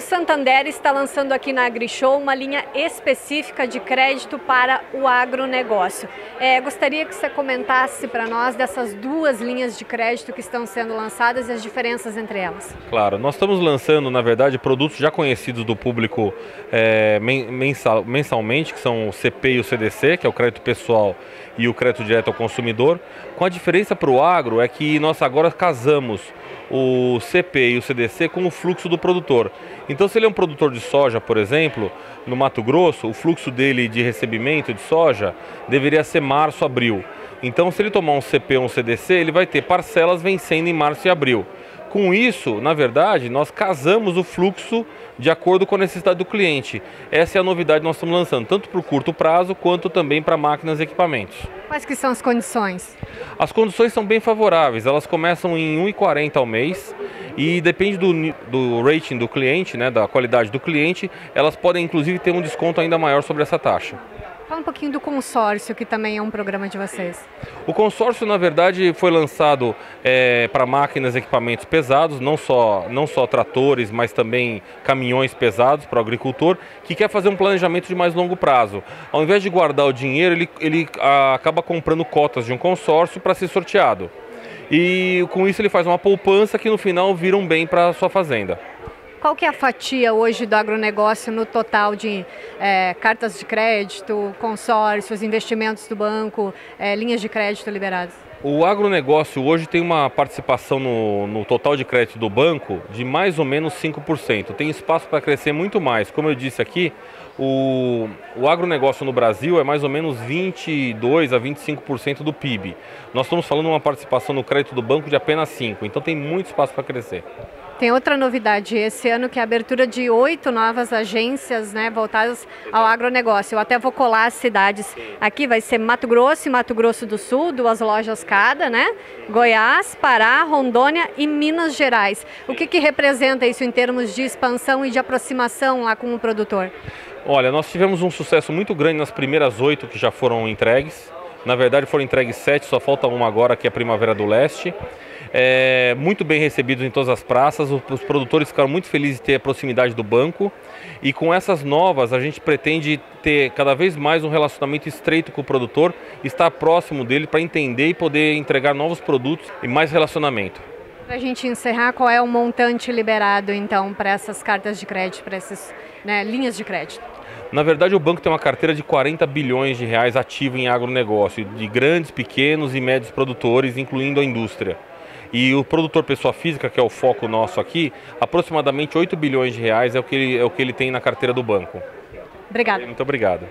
Santander está lançando aqui na AgriShow uma linha específica de crédito para o agronegócio. É, gostaria que você comentasse para nós dessas duas linhas de crédito que estão sendo lançadas e as diferenças entre elas. Claro, nós estamos lançando, na verdade, produtos já conhecidos do público é, mensal, mensalmente, que são o CP e o CDC, que é o crédito pessoal e o crédito direto ao consumidor. Com a diferença para o agro é que nós agora casamos o CP e o CDC com o fluxo do produtor. Então, se ele é um produtor de soja, por exemplo, no Mato Grosso, o fluxo dele de recebimento de soja deveria ser março, abril. Então, se ele tomar um CP ou um CDC, ele vai ter parcelas vencendo em março e abril. Com isso, na verdade, nós casamos o fluxo de acordo com a necessidade do cliente. Essa é a novidade que nós estamos lançando, tanto para o curto prazo quanto também para máquinas e equipamentos. Quais que são as condições? As condições são bem favoráveis, elas começam em 1,40 ao mês e depende do, do rating do cliente, né, da qualidade do cliente, elas podem inclusive ter um desconto ainda maior sobre essa taxa. Fala um pouquinho do consórcio, que também é um programa de vocês. O consórcio, na verdade, foi lançado é, para máquinas e equipamentos pesados, não só, não só tratores, mas também caminhões pesados para o agricultor, que quer fazer um planejamento de mais longo prazo. Ao invés de guardar o dinheiro, ele, ele a, acaba comprando cotas de um consórcio para ser sorteado. E com isso ele faz uma poupança que no final vira um bem para a sua fazenda. Qual que é a fatia hoje do agronegócio no total de é, cartas de crédito, consórcios, investimentos do banco, é, linhas de crédito liberadas? O agronegócio hoje tem uma participação no, no, total de crédito do banco de mais ou menos 5%. Tem espaço para crescer muito mais. Como eu disse aqui, o, o agronegócio no Brasil é mais ou menos 22% a 25% do PIB. Nós estamos falando de uma participação no crédito do banco de apenas 5%, então tem muito espaço para crescer. Tem outra novidade esse ano que é a abertura de oito novas agências né, voltadas ao agronegócio. Eu até vou colar as cidades. Aqui vai ser Mato Grosso e Mato Grosso do Sul, duas lojas cada, né? Goiás, Pará, Rondônia e Minas Gerais. O que, que representa isso em termos de expansão e de aproximação lá com o produtor? Olha, nós tivemos um sucesso muito grande nas primeiras oito que já foram entregues. Na verdade foram entregues sete, só falta uma agora que é a Primavera do Leste é, muito bem recebidos em todas as praças. Os produtores ficaram muito felizes de ter a proximidade do banco. E com essas novas, a gente pretende ter cada vez mais um relacionamento estreito com o produtor, estar próximo dele para entender e poder entregar novos produtos e mais relacionamento. Para a gente encerrar, qual é o montante liberado então para essas cartas de crédito, para essas né, linhas de crédito? Na verdade, o banco tem uma carteira de 40 bilhões de reais ativo em agronegócio, de grandes, pequenos e médios produtores, incluindo a indústria. E o produtor pessoa física, que é o foco nosso aqui, aproximadamente 8 bilhões de reais é o que ele, é o que ele tem na carteira do banco. Obrigado. Muito obrigado.